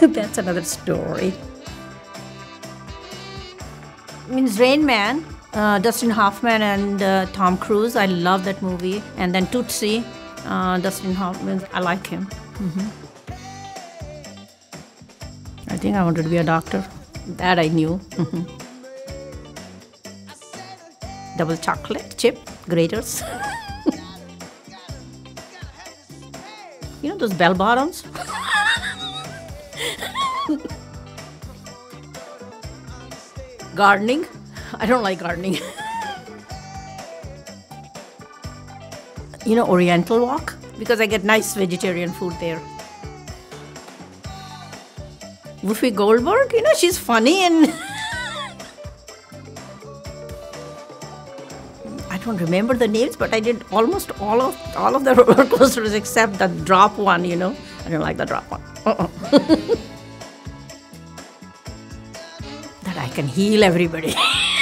That's another story. Means Rain Man, uh, Dustin Hoffman and uh, Tom Cruise. I love that movie. And then Tootsie, uh, Dustin Hoffman. I like him. hmm I think I wanted to be a doctor. That I knew. Mhm. Double chocolate chip Graeter's. you know those bell bottoms? gardening. I don't like gardening. you know, Oriental Wok because I get nice vegetarian food there. Whoopi Goldberg, you know, she's funny and I don't remember the names, but I did almost all of all of the roller coasters except the drop one. You know, I don't like the drop one. Uh-uh. that I can heal everybody.